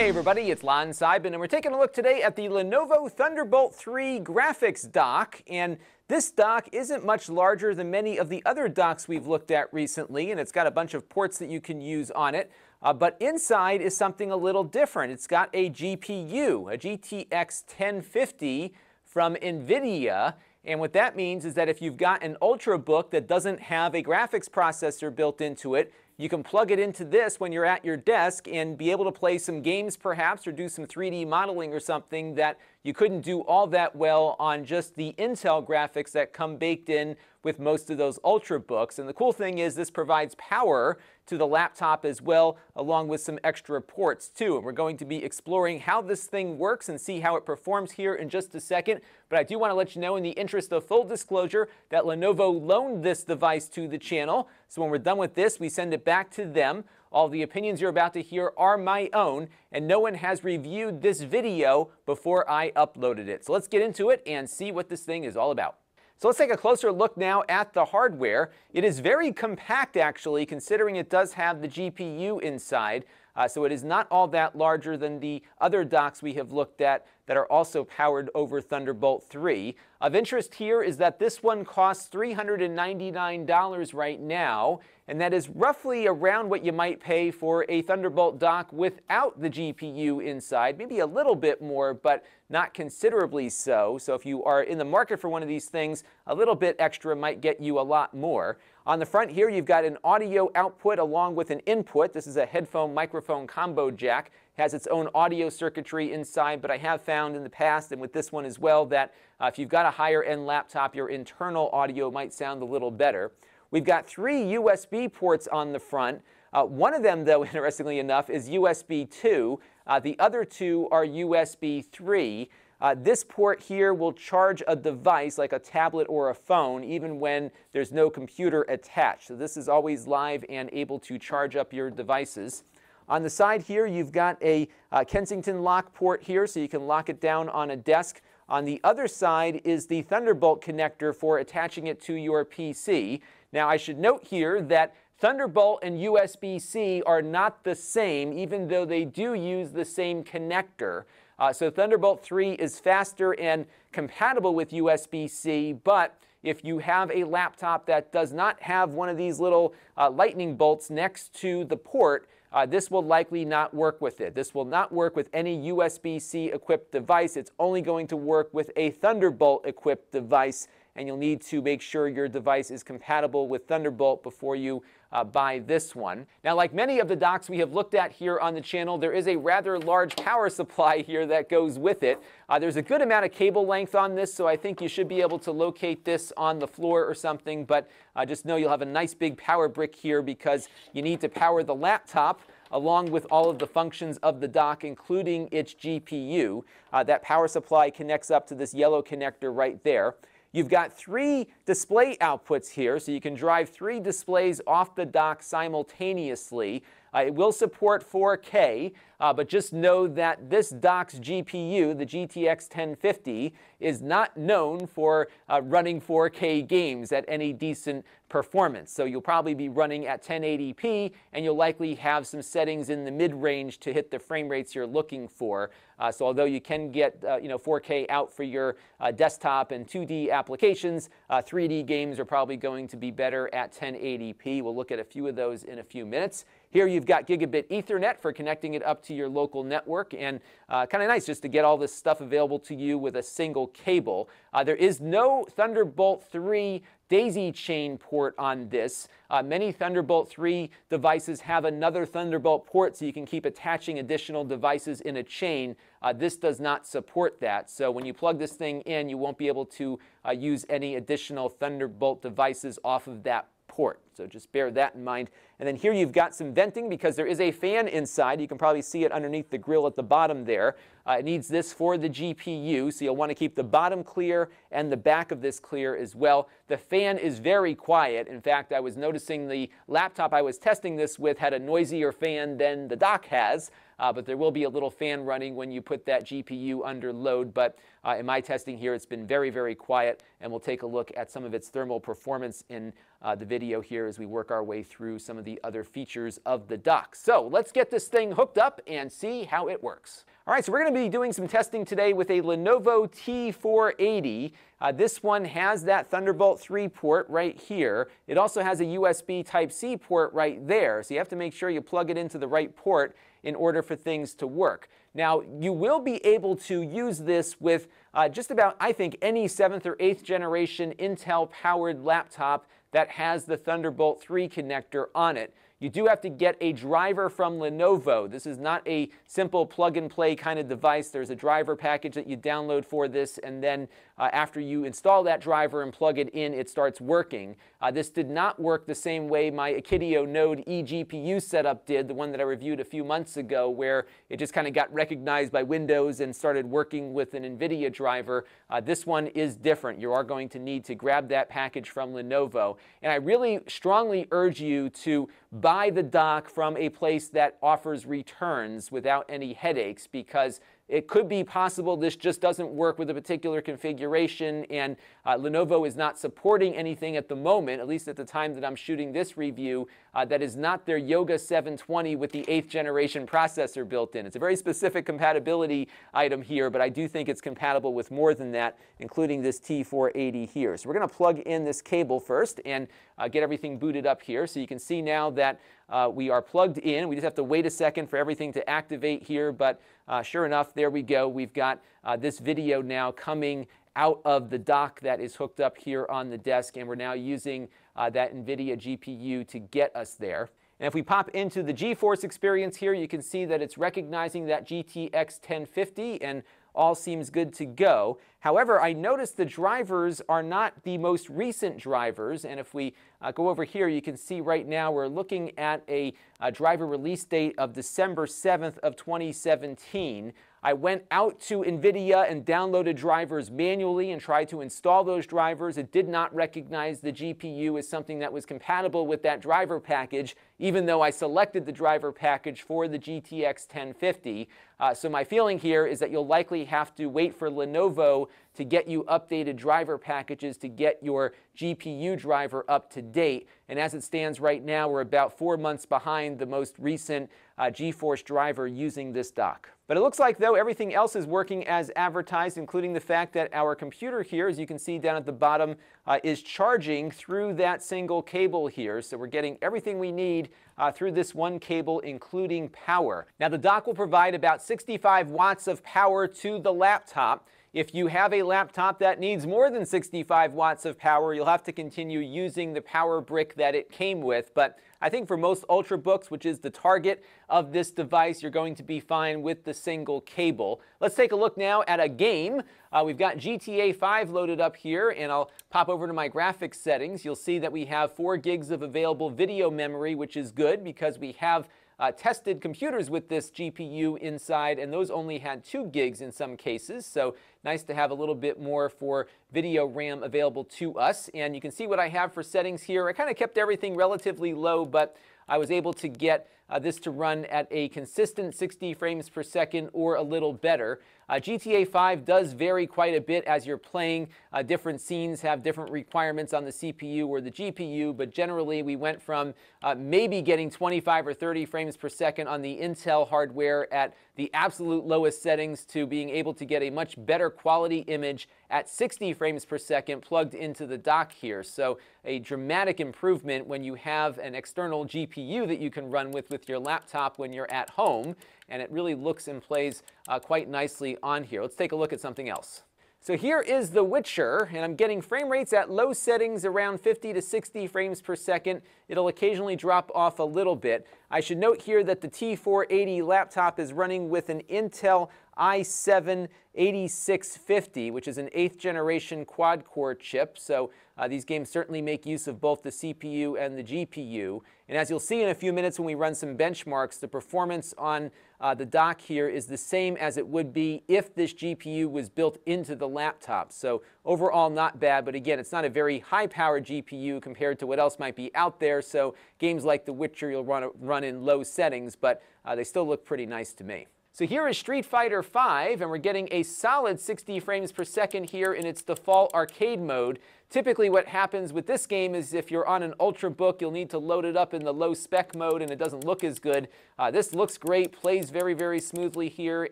Hey everybody, it's Lon Seidman, and we're taking a look today at the Lenovo Thunderbolt 3 graphics dock. And this dock isn't much larger than many of the other docks we've looked at recently, and it's got a bunch of ports that you can use on it. Uh, but inside is something a little different. It's got a GPU, a GTX 1050 from NVIDIA. And what that means is that if you've got an Ultrabook that doesn't have a graphics processor built into it, you can plug it into this when you're at your desk and be able to play some games perhaps or do some 3D modeling or something that you couldn't do all that well on just the Intel graphics that come baked in with most of those Ultrabooks. And the cool thing is this provides power to the laptop as well, along with some extra ports too. And we're going to be exploring how this thing works and see how it performs here in just a second. But I do want to let you know in the interest of full disclosure that Lenovo loaned this device to the channel. So when we're done with this, we send it back to them. All the opinions you're about to hear are my own, and no one has reviewed this video before I uploaded it. So let's get into it and see what this thing is all about. So let's take a closer look now at the hardware. It is very compact actually, considering it does have the GPU inside. Uh, so it is not all that larger than the other docks we have looked at that are also powered over Thunderbolt 3. Of interest here is that this one costs $399 right now, and that is roughly around what you might pay for a Thunderbolt dock without the GPU inside, maybe a little bit more, but not considerably so. So if you are in the market for one of these things, a little bit extra might get you a lot more. On the front here, you've got an audio output along with an input. This is a headphone microphone combo jack. Has its own audio circuitry inside, but I have found in the past, and with this one as well, that uh, if you've got a higher end laptop, your internal audio might sound a little better. We've got three USB ports on the front. Uh, one of them, though, interestingly enough, is USB 2. Uh, the other two are USB 3. Uh, this port here will charge a device like a tablet or a phone even when there's no computer attached. So this is always live and able to charge up your devices. On the side here, you've got a uh, Kensington lock port here, so you can lock it down on a desk. On the other side is the Thunderbolt connector for attaching it to your PC. Now, I should note here that Thunderbolt and USB-C are not the same, even though they do use the same connector. Uh, so Thunderbolt 3 is faster and compatible with USB-C, but if you have a laptop that does not have one of these little uh, lightning bolts next to the port, uh, this will likely not work with it. This will not work with any USB-C equipped device. It's only going to work with a Thunderbolt equipped device and you'll need to make sure your device is compatible with Thunderbolt before you uh, buy this one. Now, like many of the docks we have looked at here on the channel, there is a rather large power supply here that goes with it. Uh, there's a good amount of cable length on this, so I think you should be able to locate this on the floor or something, but uh, just know you'll have a nice big power brick here because you need to power the laptop along with all of the functions of the dock, including its GPU. Uh, that power supply connects up to this yellow connector right there. You've got three display outputs here, so you can drive three displays off the dock simultaneously. Uh, it will support 4K, uh, but just know that this dock's GPU, the GTX 1050, is not known for uh, running 4K games at any decent performance. So you'll probably be running at 1080p, and you'll likely have some settings in the mid-range to hit the frame rates you're looking for. Uh, so although you can get uh, you know 4K out for your uh, desktop and 2D applications, 3D games are probably going to be better at 1080p. We'll look at a few of those in a few minutes. Here you've got gigabit Ethernet for connecting it up to your local network and uh, kind of nice just to get all this stuff available to you with a single cable. Uh, there is no Thunderbolt 3 daisy chain port on this. Uh, many Thunderbolt 3 devices have another Thunderbolt port so you can keep attaching additional devices in a chain. Uh, this does not support that. So when you plug this thing in, you won't be able to uh, use any additional Thunderbolt devices off of that port. So just bear that in mind. And then here you've got some venting because there is a fan inside. You can probably see it underneath the grill at the bottom there. Uh, it needs this for the GPU, so you'll want to keep the bottom clear and the back of this clear as well. The fan is very quiet. In fact, I was noticing the laptop I was testing this with had a noisier fan than the dock has. Uh, but there will be a little fan running when you put that GPU under load. But uh, in my testing here, it's been very, very quiet, and we'll take a look at some of its thermal performance in uh, the video here as we work our way through some of the other features of the dock. So let's get this thing hooked up and see how it works. All right, so we're going to be doing some testing today with a Lenovo T480. Uh, this one has that Thunderbolt 3 port right here. It also has a USB Type-C port right there, so you have to make sure you plug it into the right port in order for things to work. Now, you will be able to use this with uh, just about, I think, any 7th or 8th generation Intel-powered laptop that has the Thunderbolt 3 connector on it. You do have to get a driver from Lenovo. This is not a simple plug and play kind of device. There's a driver package that you download for this, and then uh, after you install that driver and plug it in, it starts working. Uh, this did not work the same way my Akitio Node eGPU setup did, the one that I reviewed a few months ago, where it just kind of got recognized by Windows and started working with an NVIDIA driver. Uh, this one is different. You are going to need to grab that package from Lenovo. And I really strongly urge you to buy the dock from a place that offers returns without any headaches because it could be possible this just doesn't work with a particular configuration, and uh, Lenovo is not supporting anything at the moment, at least at the time that I'm shooting this review, uh, that is not their Yoga 720 with the 8th generation processor built in. It's a very specific compatibility item here, but I do think it's compatible with more than that, including this T480 here. So we're going to plug in this cable first and uh, get everything booted up here. So you can see now that uh, we are plugged in. We just have to wait a second for everything to activate here, but uh, sure enough, there we go. We've got uh, this video now coming out of the dock that is hooked up here on the desk, and we're now using uh, that NVIDIA GPU to get us there. And if we pop into the GeForce experience here, you can see that it's recognizing that GTX 1050 and all seems good to go. However, I noticed the drivers are not the most recent drivers, and if we uh, go over here, you can see right now we're looking at a, a driver release date of December 7th of 2017. I went out to NVIDIA and downloaded drivers manually and tried to install those drivers. It did not recognize the GPU as something that was compatible with that driver package, even though I selected the driver package for the GTX 1050. Uh, so my feeling here is that you'll likely have to wait for Lenovo to get you updated driver packages to get your GPU driver up to date. And as it stands right now, we're about four months behind the most recent uh, GeForce driver using this dock. But it looks like, though, everything else is working as advertised, including the fact that our computer here, as you can see down at the bottom, uh, is charging through that single cable here. So we're getting everything we need uh, through this one cable, including power. Now, the dock will provide about 65 watts of power to the laptop. If you have a laptop that needs more than 65 watts of power, you'll have to continue using the power brick that it came with. But I think for most Ultrabooks, which is the target of this device, you're going to be fine with the single cable. Let's take a look now at a game. Uh, we've got GTA 5 loaded up here, and I'll pop over to my graphics settings. You'll see that we have 4 gigs of available video memory, which is good because we have uh, tested computers with this GPU inside, and those only had 2 gigs in some cases. So nice to have a little bit more for video RAM available to us. And you can see what I have for settings here. I kind of kept everything relatively low, but I was able to get uh, this to run at a consistent 60 frames per second or a little better. Uh, GTA 5 does vary quite a bit as you're playing. Uh, different scenes have different requirements on the CPU or the GPU, but generally we went from uh, maybe getting 25 or 30 frames per second on the Intel hardware at the absolute lowest settings to being able to get a much better quality image at 60 frames per second plugged into the dock here. So a dramatic improvement when you have an external GPU that you can run with with your laptop when you're at home. And it really looks and plays uh, quite nicely on here. Let's take a look at something else. So here is The Witcher, and I'm getting frame rates at low settings around 50 to 60 frames per second. It'll occasionally drop off a little bit. I should note here that the T480 laptop is running with an Intel i7 8650, which is an 8th generation quad-core chip. So uh, these games certainly make use of both the CPU and the GPU. And as you'll see in a few minutes when we run some benchmarks, the performance on uh, the dock here is the same as it would be if this GPU was built into the laptop. So overall not bad, but again, it's not a very high-powered GPU compared to what else might be out there. So games like The Witcher you'll run, run in low settings, but uh, they still look pretty nice to me. So here is Street Fighter V, and we're getting a solid 60 frames per second here in its default arcade mode. Typically what happens with this game is if you're on an Ultrabook, you'll need to load it up in the low spec mode and it doesn't look as good. Uh, this looks great, plays very, very smoothly here,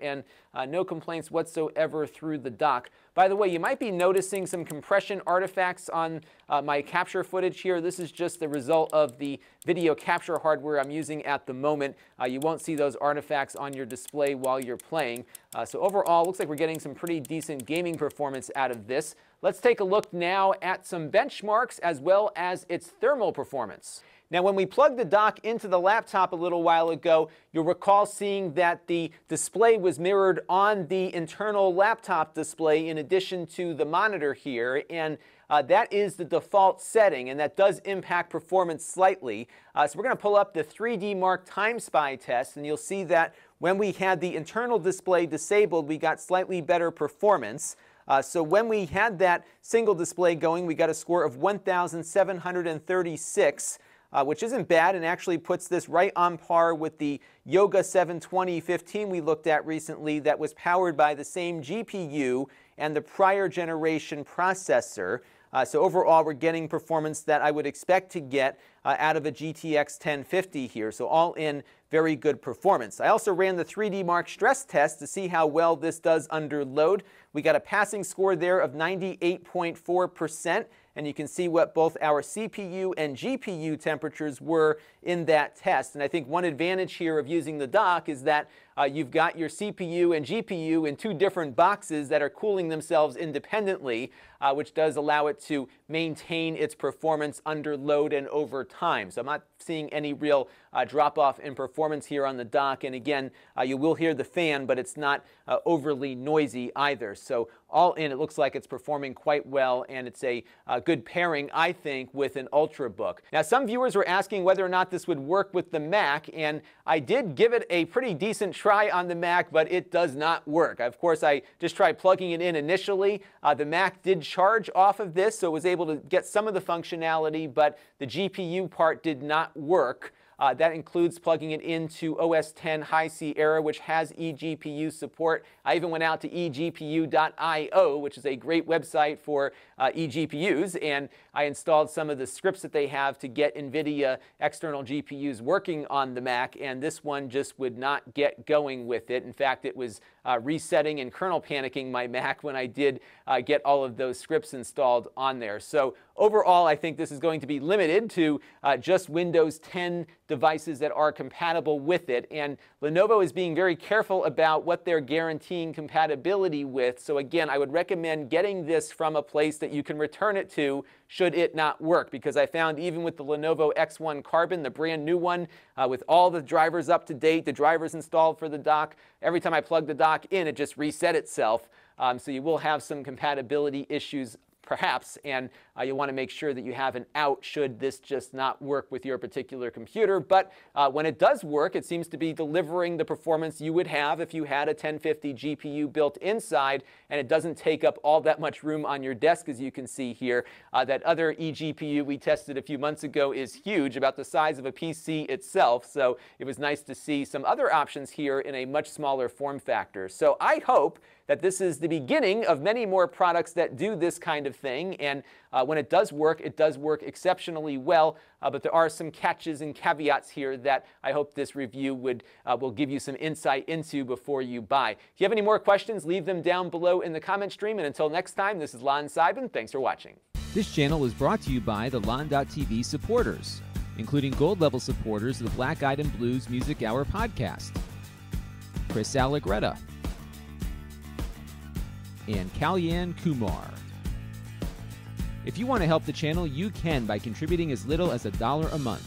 and uh, no complaints whatsoever through the dock. By the way, you might be noticing some compression artifacts on uh, my capture footage here. This is just the result of the video capture hardware I'm using at the moment. Uh, you won't see those artifacts on your display while you're playing. Uh, so overall, looks like we're getting some pretty decent gaming performance out of this. Let's take a look now at some benchmarks as well as its thermal performance. Now, when we plugged the dock into the laptop a little while ago, you'll recall seeing that the display was mirrored on the internal laptop display in addition to the monitor here. And uh, that is the default setting, and that does impact performance slightly. Uh, so we're going to pull up the 3D Mark Time Spy test, and you'll see that when we had the internal display disabled, we got slightly better performance. Uh, so when we had that single display going, we got a score of 1,736 uh, which isn't bad and actually puts this right on par with the Yoga 720 15 we looked at recently that was powered by the same GPU and the prior generation processor. Uh, so overall, we're getting performance that I would expect to get uh, out of a GTX 1050 here. So all in, very good performance. I also ran the 3D Mark stress test to see how well this does under load. We got a passing score there of 98.4% and you can see what both our CPU and GPU temperatures were in that test. And I think one advantage here of using the dock is that uh, you've got your CPU and GPU in two different boxes that are cooling themselves independently, uh, which does allow it to maintain its performance under load and over time. So I'm not seeing any real uh, drop off in performance here on the dock. And again, uh, you will hear the fan, but it's not uh, overly noisy either. So all in, it looks like it's performing quite well, and it's a good pairing, I think, with an Ultrabook. Now, some viewers were asking whether or not this would work with the Mac, and I did give it a pretty decent try on the Mac, but it does not work. Of course, I just tried plugging it in initially. Uh, the Mac did charge off of this, so it was able to get some of the functionality, but the GPU part did not work. Uh, that includes plugging it into OS X High Sierra, which has eGPU support. I even went out to eGPU.io, which is a great website for uh, eGPUs, and I installed some of the scripts that they have to get NVIDIA external GPUs working on the Mac, and this one just would not get going with it. In fact, it was uh, resetting and kernel panicking my Mac when I did uh, get all of those scripts installed on there. So overall, I think this is going to be limited to uh, just Windows 10 devices that are compatible with it. And Lenovo is being very careful about what they're guaranteeing compatibility with. So again, I would recommend getting this from a place that you can return it to should it not work. Because I found even with the Lenovo X1 Carbon, the brand new one, uh, with all the drivers up to date, the drivers installed for the dock, every time I plug the dock in, it just reset itself. Um, so you will have some compatibility issues perhaps, and uh, you want to make sure that you have an out should this just not work with your particular computer. But uh, when it does work, it seems to be delivering the performance you would have if you had a 1050 GPU built inside, and it doesn't take up all that much room on your desk, as you can see here. Uh, that other eGPU we tested a few months ago is huge, about the size of a PC itself, so it was nice to see some other options here in a much smaller form factor. So I hope that this is the beginning of many more products that do this kind of thing. And uh, when it does work, it does work exceptionally well. Uh, but there are some catches and caveats here that I hope this review would uh, will give you some insight into before you buy. If you have any more questions, leave them down below in the comment stream. And until next time, this is Lon Seidman. Thanks for watching. This channel is brought to you by the Lon.TV supporters, including gold level supporters of the Black Eyed and Blues Music Hour podcast. Chris Allegretta, and Kalyan Kumar. If you want to help the channel, you can by contributing as little as a dollar a month.